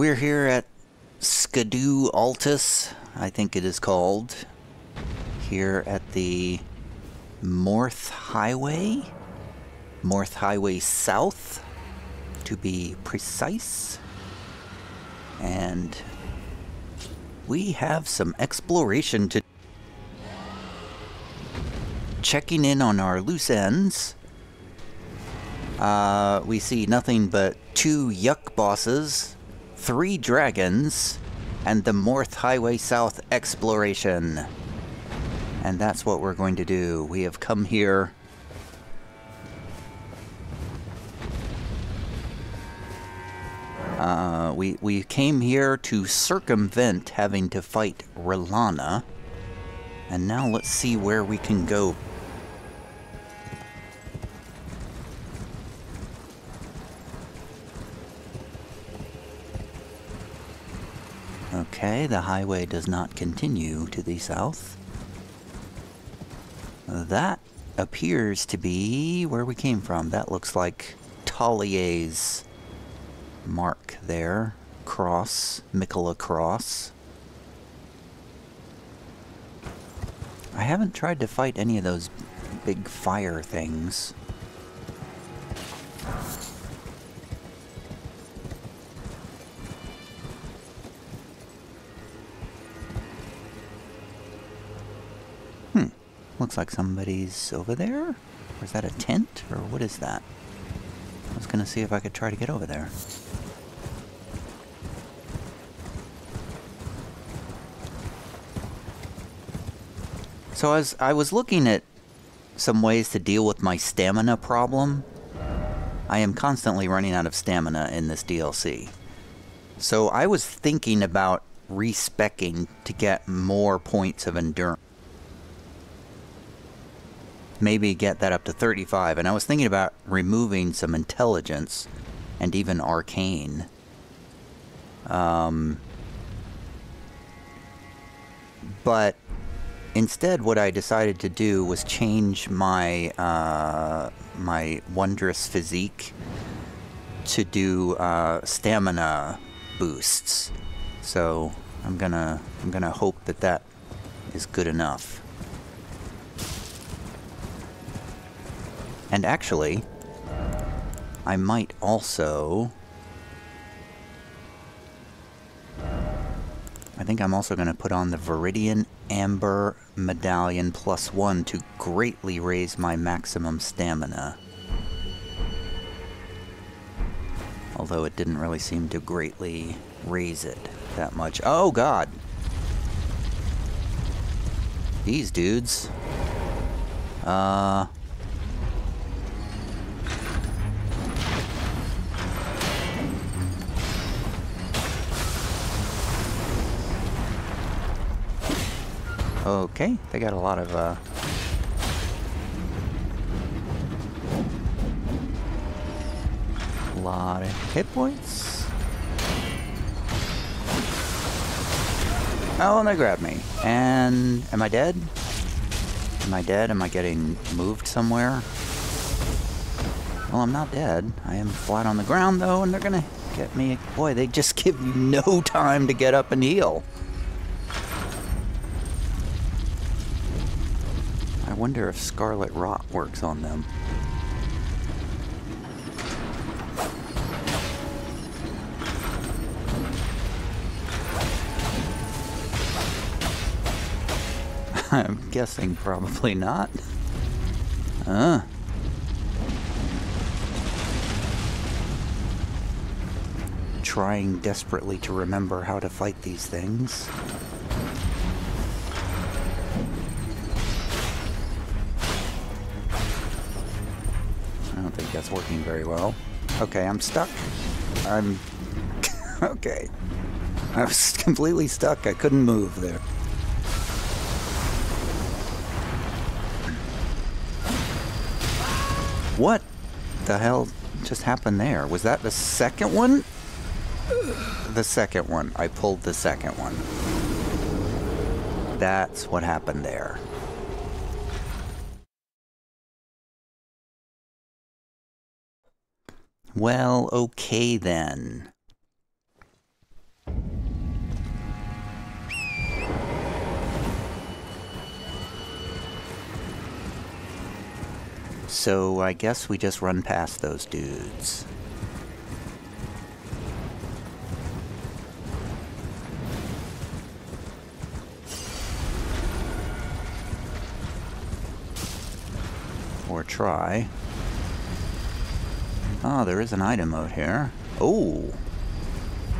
We're here at Scadu Altus, I think it is called, here at the Moorth Highway, Moorth Highway South, to be precise. And we have some exploration to checking in on our loose ends. Uh, we see nothing but two yuck bosses, three dragons, and the Moorth Highway South exploration. And that's what we're going to do. We have come here Uh, we, we came here to circumvent having to fight Rellana. And now let's see where we can go. Okay, the highway does not continue to the south. That appears to be where we came from. That looks like Tallier's mark there. Cross, Miquella Cross. I haven't tried to fight any of those big fire things. Looks like somebody's over there? Or is that a tent? Or what is that? I was gonna see if I could try to get over there. So as I was looking at some ways to deal with my stamina problem, I am constantly running out of stamina in this DLC. So I was thinking about respecking to get more points of endurance. Maybe get that up to 35. And I was thinking about removing some intelligence and even arcane. Um, but instead, what I decided to do was change my uh, my wondrous physique to do uh, stamina boosts. So I'm gonna I'm gonna hope that that is good enough. And actually, I might also. I think I'm also going to put on the Viridian Amber Medallion plus one to greatly raise my maximum stamina. Although it didn't really seem to greatly raise it that much. Oh god! These dudes. Uh... Okay, they got a lot of, uh... lot of hit points. Oh, and they grabbed me. And am I dead? Am I dead? Am I getting moved somewhere? Well, I'm not dead. I am flat on the ground, though, and they're gonna get me. Boy, they just give you no time to get up and heal. Wonder if Scarlet Rot works on them. I'm guessing probably not. Uh. Trying desperately to remember how to fight these things. Working very well. Okay, I'm stuck. I'm... okay. I was completely stuck. I couldn't move there. What the hell just happened there? Was that the second one? The second one. I pulled the second one. That's what happened there. Well, okay then. So I guess we just run past those dudes. Or try. Ah, there is an item out here. Oh!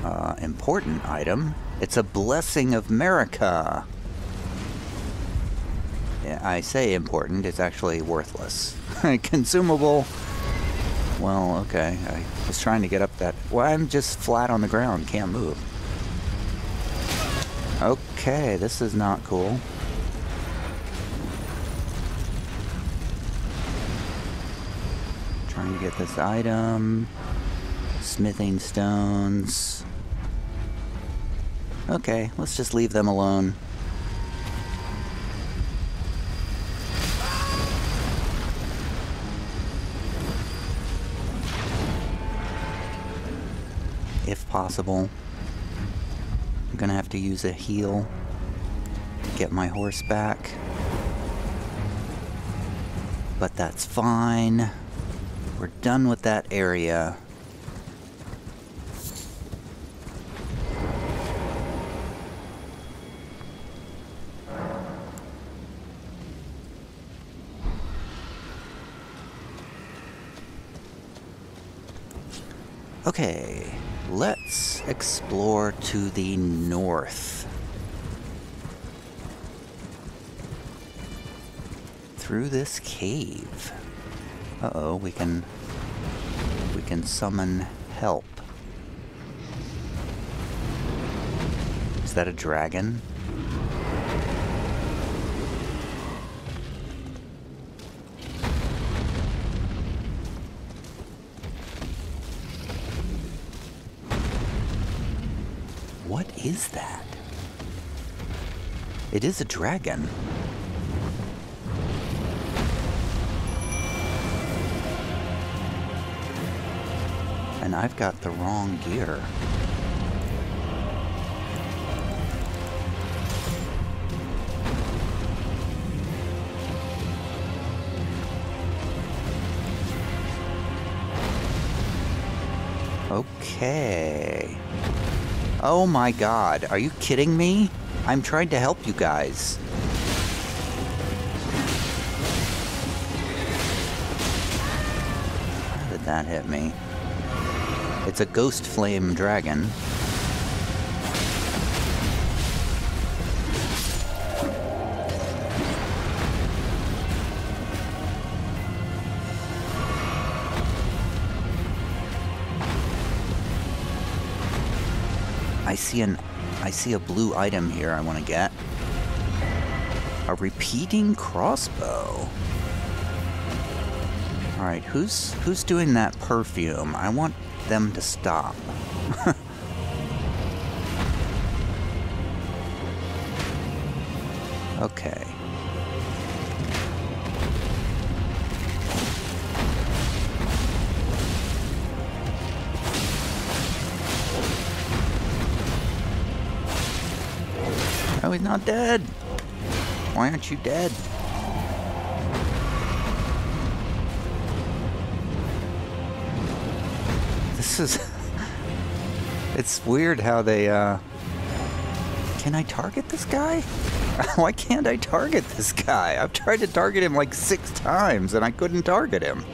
Uh, important item. It's a blessing of Marika. I say important, it's actually worthless. Consumable. Well, okay. I was trying to get up that. Well, I'm just flat on the ground, can't move. Okay, this is not cool. Trying to get this item. Smithing stones. Okay, let's just leave them alone. If possible. I'm gonna have to use a heal to get my horse back. But that's fine. We're done with that area. Okay, let's explore to the north. Through this cave. Uh-oh, we can... We can summon help. Is that a dragon? What is that? It is a dragon. And I've got the wrong gear. Okay. Oh my god, are you kidding me? I'm trying to help you guys. How did that hit me? It's a ghost flame dragon. I see an I see a blue item here I want to get. A repeating crossbow. All right, who's who's doing that perfume? I want them to stop. okay. Oh, he's not dead. Why aren't you dead? Is... it's weird how they, uh... Can I target this guy? Why can't I target this guy? I've tried to target him like six times and I couldn't target him.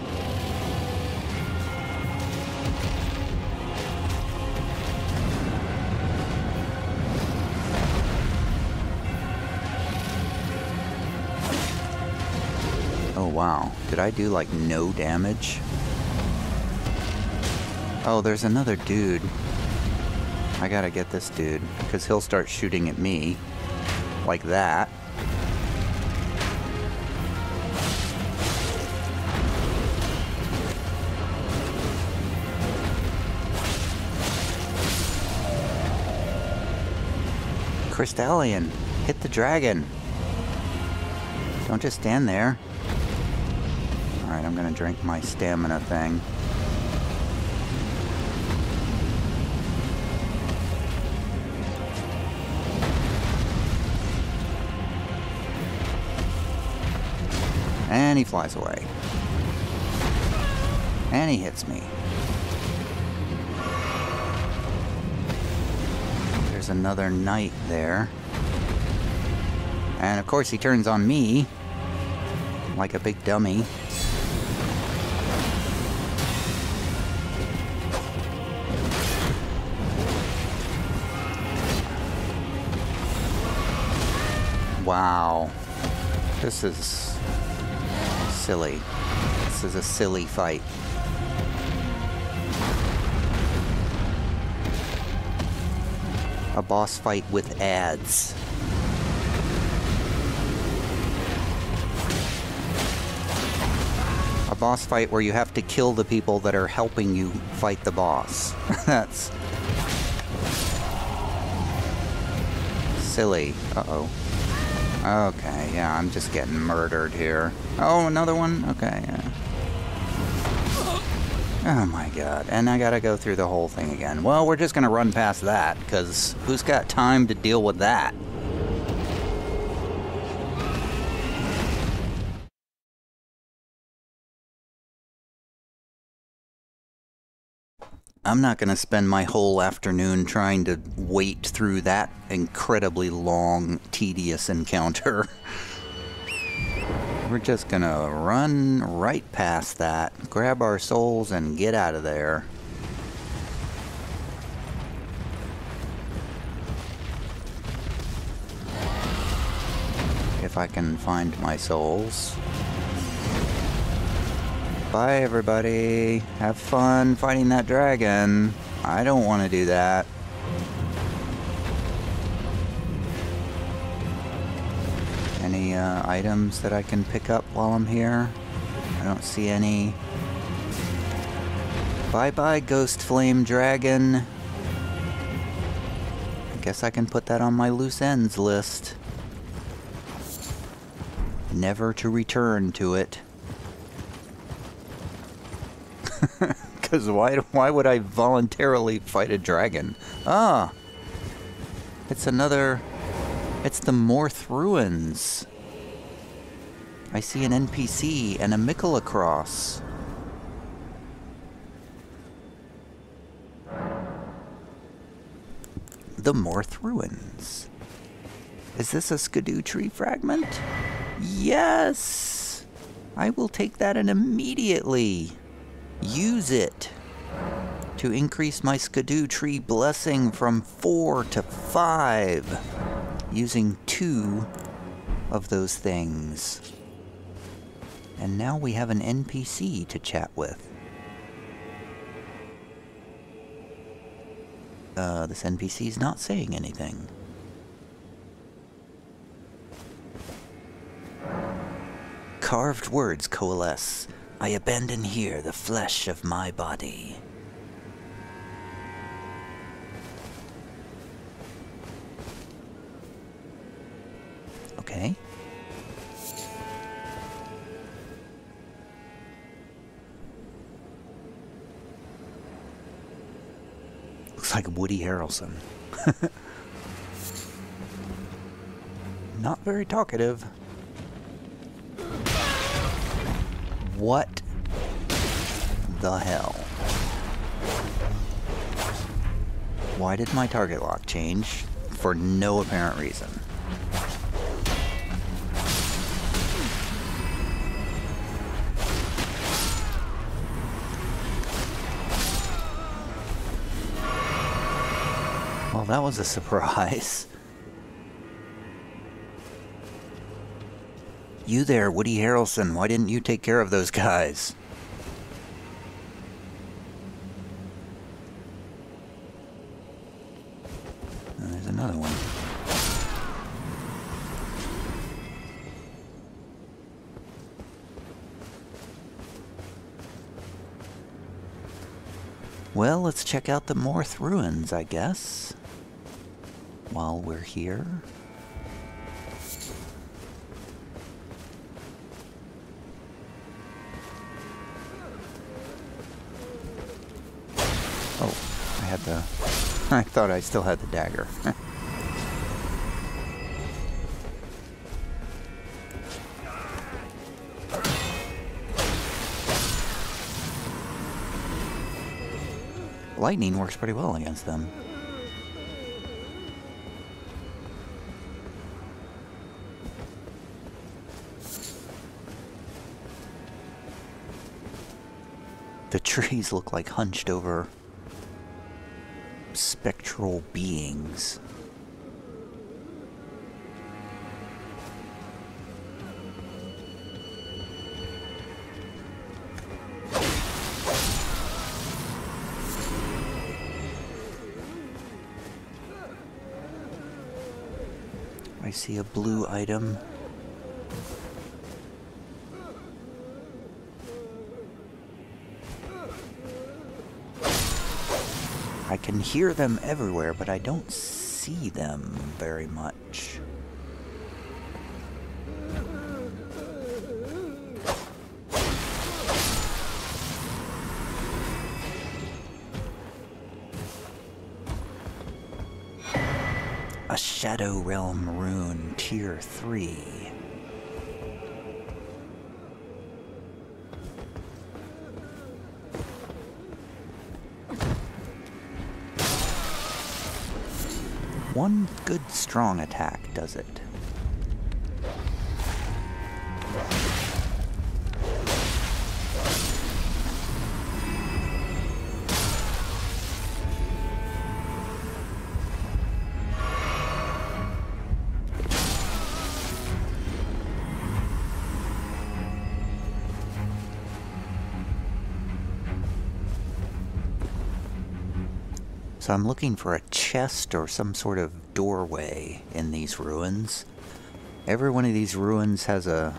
Oh wow, did I do like no damage? Oh, there's another dude. I gotta get this dude, because he'll start shooting at me. Like that. Crystallian, hit the dragon. Don't just stand there. Alright, I'm gonna drink my stamina thing. And he flies away. And he hits me. There's another knight there. And of course he turns on me like a big dummy. Wow. This is silly. This is a silly fight. A boss fight with ads. A boss fight where you have to kill the people that are helping you fight the boss. That's silly. Uh-oh. Okay, yeah, I'm just getting murdered here. Oh, another one? Okay, yeah. Oh my god, and I gotta go through the whole thing again. Well, we're just gonna run past that, because who's got time to deal with that? I'm not going to spend my whole afternoon trying to wait through that incredibly long, tedious encounter. We're just to run right past that, grab our souls, and get out of there. If I can find my souls. Bye, everybody. Have fun fighting that dragon. I don't want to do that. Any uh, items that I can pick up while I'm here? I don't see any. Bye-bye, Ghost Flame Dragon. I guess I can put that on my loose ends list. Never to return to it. Because why, why would I voluntarily fight a dragon? Ah! It's another... It's the Moorth Ruins. I see an NPC and a Miquella cross. The Moorth Ruins. Is this a Scadu Scadutree fragment? Yes! I will take that and immediately use it to increase my Scadu Scadutree blessing from 4 to 5 using two of those things. And now we have an NPC to chat with. Uh, this NPC is not saying anything. Carved words coalesce I abandon here the flesh of my body. Like Woody Harrelson. Not very talkative. What the hell? Why did my target lock change? For no apparent reason. That was a surprise. You there, Woody Harrelson, why didn't you take care of those guys? And there's another one. Well, let's check out the Moorth Ruins, I guess. While we're here. Oh, I had the... I thought I still had the dagger. lightning works pretty well against them. Trees look like hunched over spectral beings. I see a blue item. Can hear them everywhere, but I don't see them very much. A Shadow Realm rune, tier 3. One good strong attack does it. So I'm looking for a chest or some sort of doorway in these ruins. Every one of these ruins has a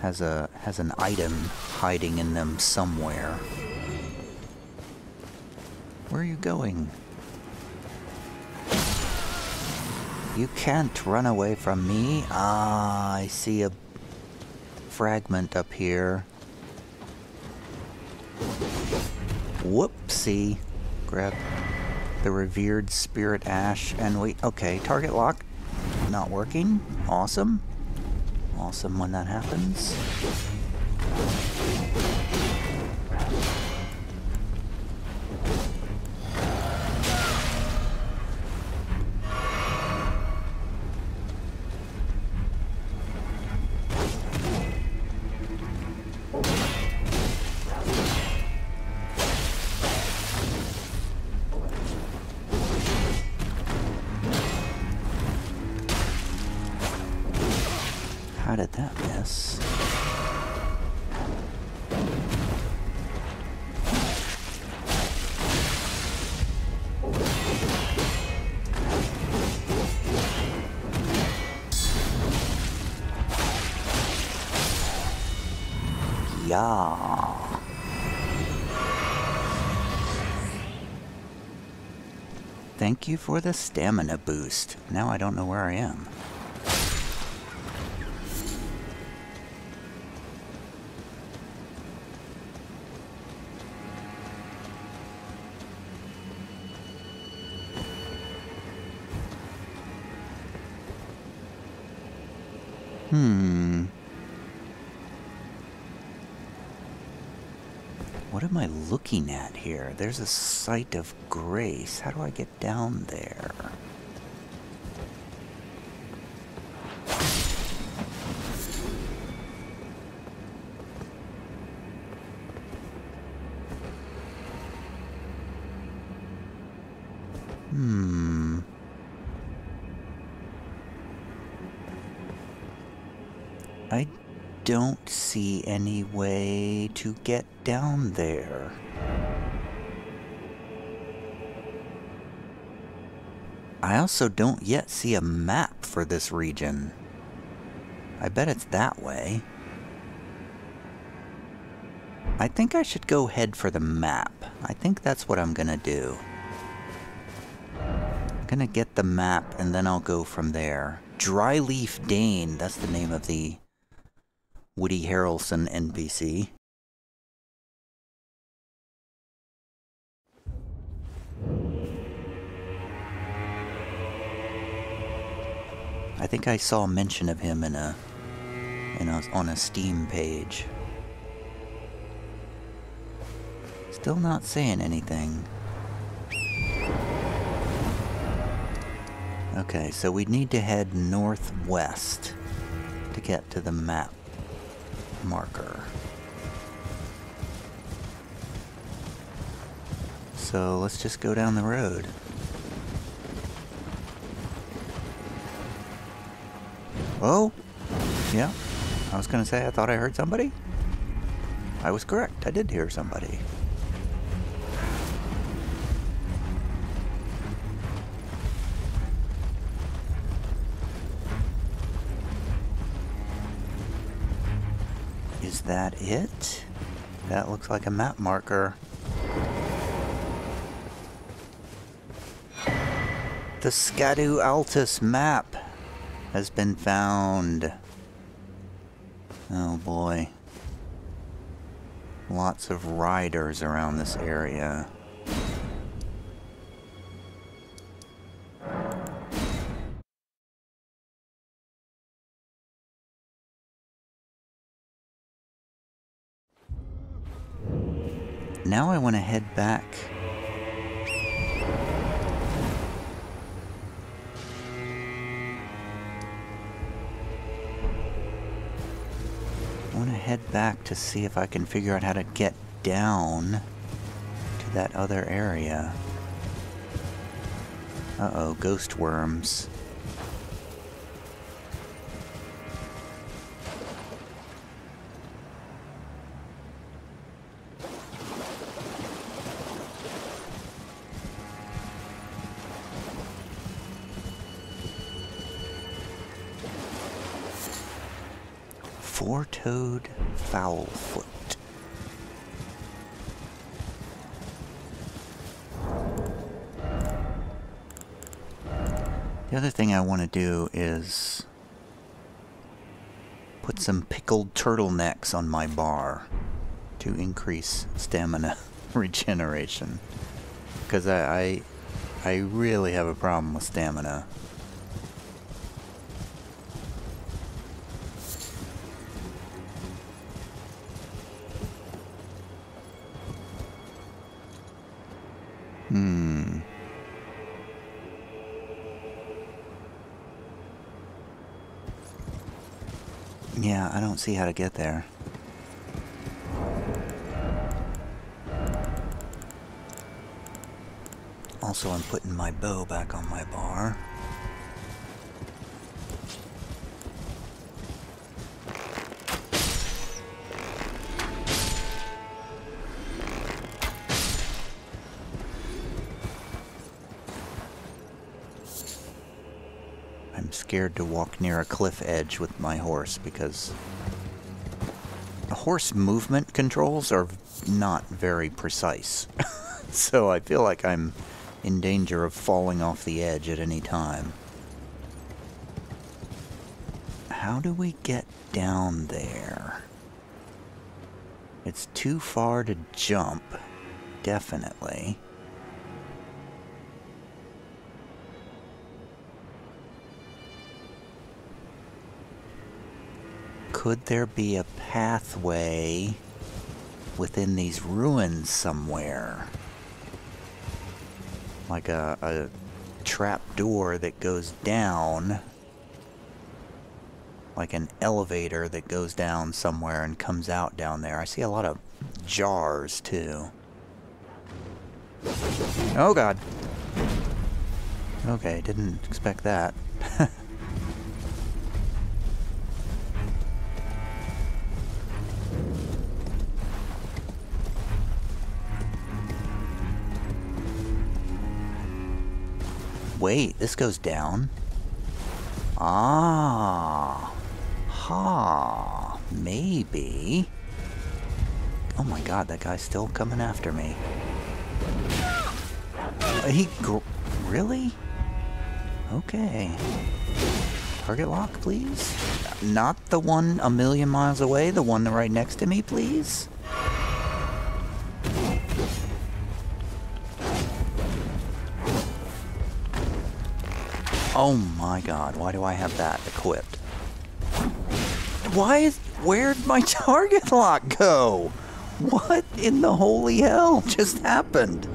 has a has an item hiding in them somewhere. Where are you going? You can't run away from me. Ah, I see a fragment up here. Whoopsie. Grab the revered spirit ash and wait okay target lock not working awesome. Awesome when that happens Thank you for the stamina boost. Now I don't know where I am. Hmm. Looking at here? There's a site of grace. How do I get down there? Hmm. I don't see any way to get down there. I also don't yet see a map for this region. I bet it's that way. I think I should go head for the map. I think that's what I'm gonna do. I'm gonna get the map and then I'll go from there. Dryleaf Dane, that's the name of the Woody Harrelson NPC. I think I saw mention of him in a, in a on a Steam page. Still not saying anything. Okay, so we need to head northwest to get to the map marker. So let's just go down the road. Oh, yeah. I was gonna say I thought I heard somebody. I was correct. I did hear somebody. Is that it? That looks like a map marker. The Scadu Altus map has been found. Oh boy. Lots of riders around this area. Now I want to head back I want to head back to see if I can figure out how to get down to that other area. Uh-oh, ghost worms. Four-toed foulfoot. The other thing I want to do is put some pickled turtlenecks on my bar to increase stamina regeneration. Because I, I, I really have a problem with stamina. Don't see how to get there. Also, I'm putting my bow back on my bar. I'm scared to walk near a cliff edge with my horse because horse movement controls are not very precise. so I feel like I'm in danger of falling off the edge at any time. How do we get down there? It's too far to jump, definitely. Could there be a pathway within these ruins somewhere? Like a, a trap door that goes down. Like an elevator that goes down somewhere and comes out down there. I see a lot of jars too. Oh god. Okay, didn't expect that. Wait, this goes down? Ah. Ha. Maybe. Oh my god, that guy's still coming after me. Uh, he... really? Okay. Target lock, please? Not the one a million miles away, the one right next to me, please? Oh my god, why do I have that equipped? Why is... Where'd my target lock go? What in the holy hell just happened?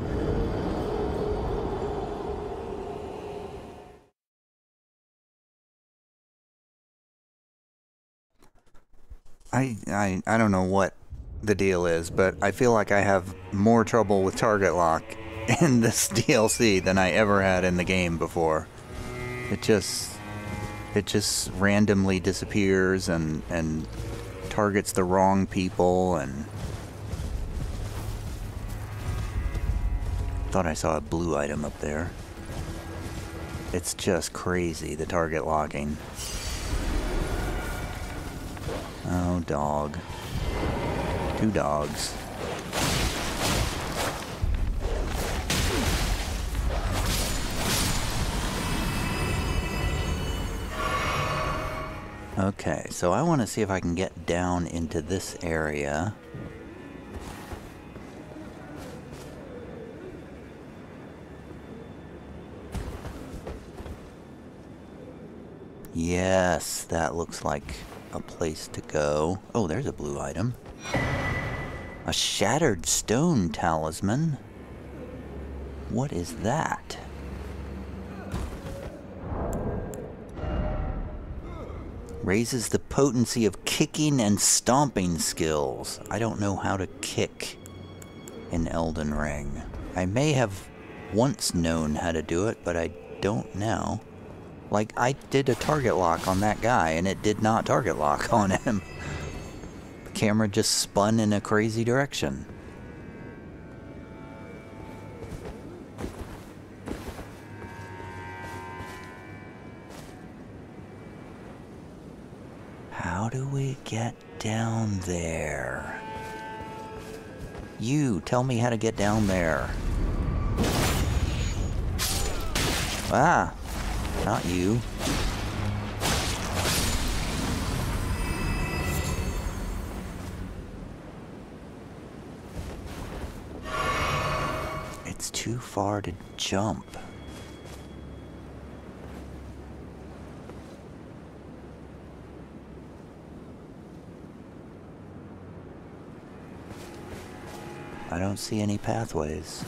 I, I, I don't know what the deal is, but I feel like I have more trouble with target lock in this DLC than I ever had in the game before. It just it just randomly disappears and and targets the wrong people and thought I saw a blue item up there. It's just crazy the target locking. Oh, dog. Two dogs. Okay, so I want to see if I can get down into this area. Yes, that looks like a place to go. Oh, there's a blue item. A shattered stone talisman. What is that? Raises the potency of kicking and stomping skills. I don't know how to kick in Elden Ring. I may have once known how to do it, but I don't now. Like, I did a target lock on that guy, and it did not target lock on him. The camera just spun in a crazy direction. We get down there? You, tell me how to get down there. Ah, not you. It's too far to jump. I don't see any pathways.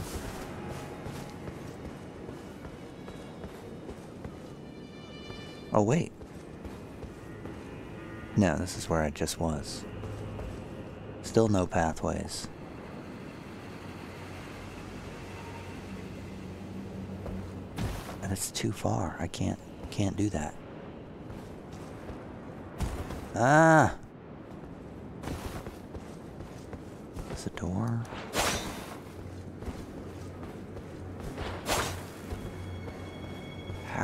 Oh, wait. No, this is where I just was. Still no pathways. That's too far. I can't can't do that. Ah! There's a door.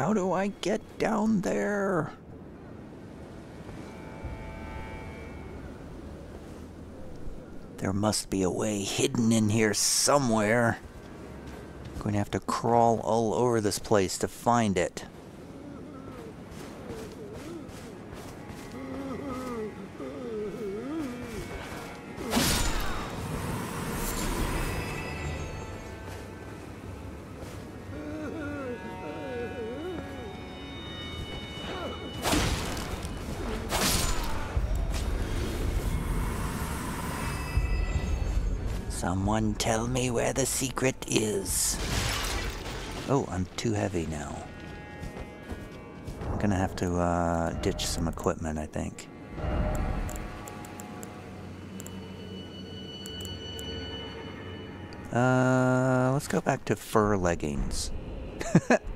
How do I get down there? There must be a way hidden in here somewhere. I'm going to have to crawl all over this place to find it. Someone tell me where the secret is. Oh, I'm too heavy now. I'm gonna have to uh, ditch some equipment, I think. Uh, let's go back to fur leggings.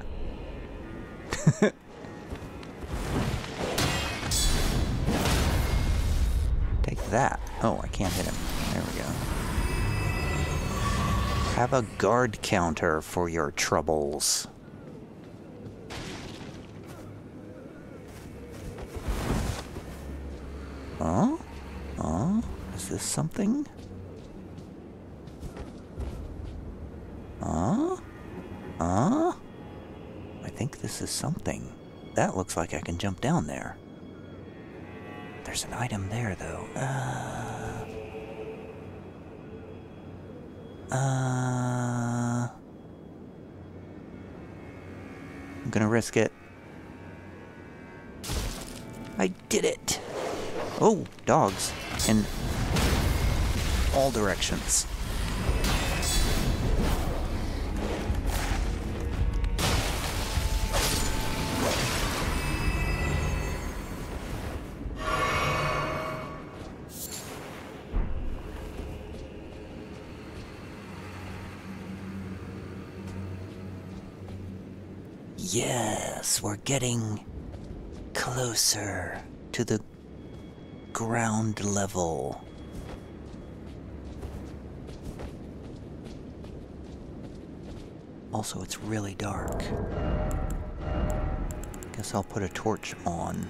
Have a guard counter for your troubles. Huh? Huh? Is this something? Huh? Huh? I think this is something. That looks like I can jump down there. There's an item there, though. Uh... Uh... I'm gonna risk it. I did it! Oh, dogs. In all directions. We're getting closer to the ground level. Also, it's really dark. Guess I'll put a torch on.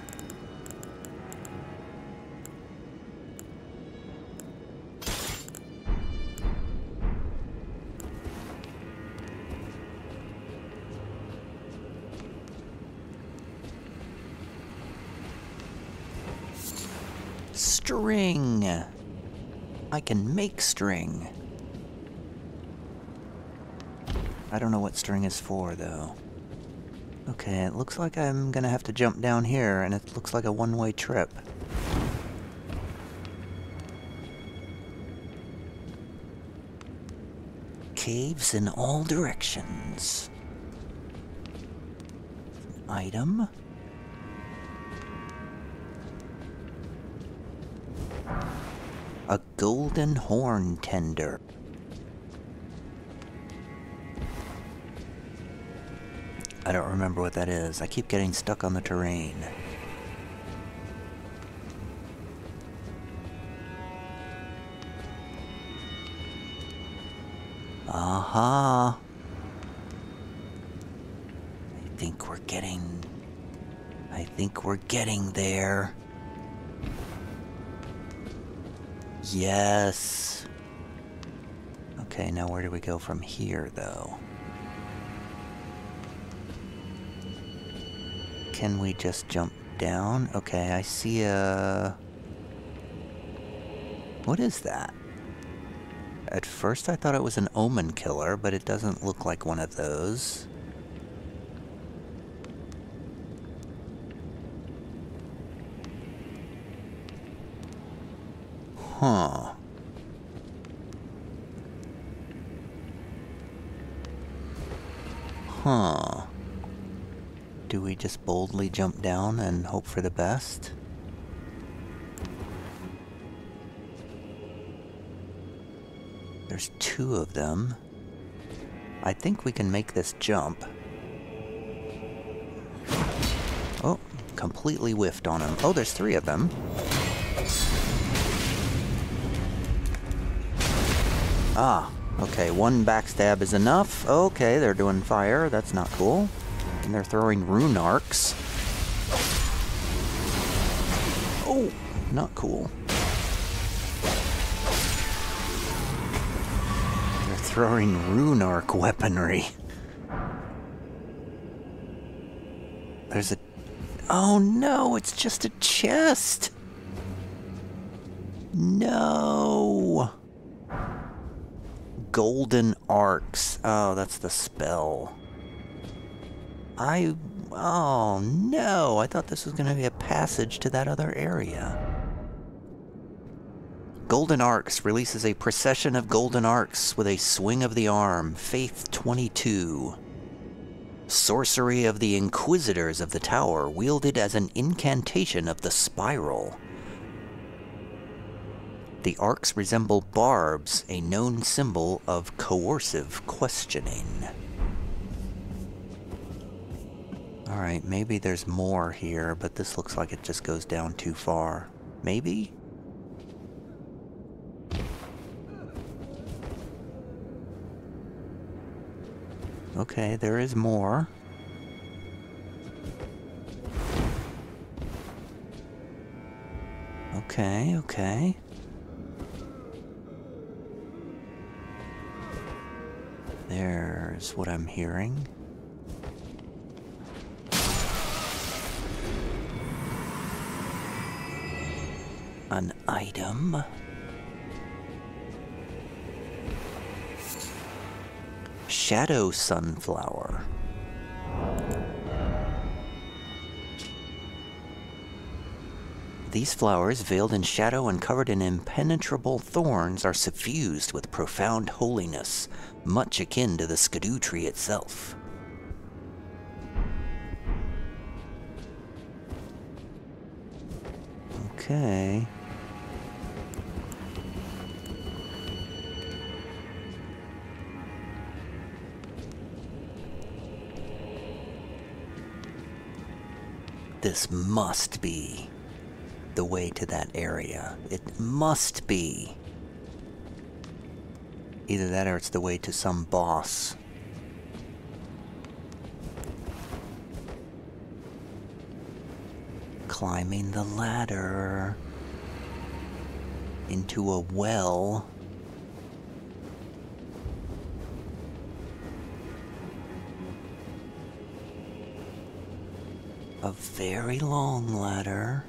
String! I can make string. I don't know what string is for, though. Okay, it looks like I'm gonna have to jump down here, and it looks like a one-way trip. Caves in all directions. Item. Golden horn tender. I don't remember what that is. I keep getting stuck on the terrain. Aha! Uh -huh. I think we're getting... I think we're getting there. Yes. Okay, now where do we go from here, though? Can we just jump down? Okay, I see a... What is that? At first I thought it was an omen killer, but it doesn't look like one of those. Huh. Huh. Do we just boldly jump down and hope for the best? There's two of them. I think we can make this jump. Oh, completely whiffed on him. Oh, there's three of them. Ah, okay, one backstab is enough. Okay, they're doing fire. That's not cool. And they're throwing rune arcs. Oh, not cool. They're throwing rune arc weaponry. There's a... Oh no, it's just a chest! No! Golden arcs. Oh, that's the spell. I... Oh, no. I thought this was going to be a passage to that other area. Golden Arcs releases a procession of golden arcs with a swing of the arm. Faith 22. Sorcery of the Inquisitors of the Tower, wielded as an incantation of the Spiral. The arcs resemble barbs, a known symbol of coercive questioning. Alright, maybe there's more here, but this looks like it just goes down too far. Maybe? Okay, there is more. Okay, okay. There's what I'm hearing. an item. Shadow Sunflower. These flowers, veiled in shadow and covered in impenetrable thorns, are suffused with profound holiness, much akin to the Scadutree itself. Okay. This must be the way to that area. It must be. Either that or it's the way to some boss. Climbing the ladder into a well. A very long ladder.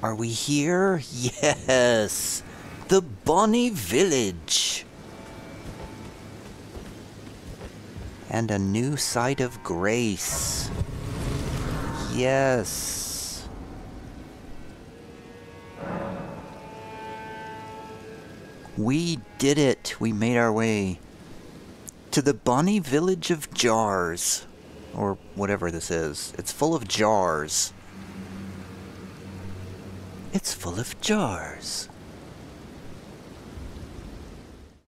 Are we here? Yes! The Bonny Village! And a new site of grace. Yes. We did it! We made our way to the Bonny Village of Jars. Or whatever this is. It's full of jars. It's full of jars.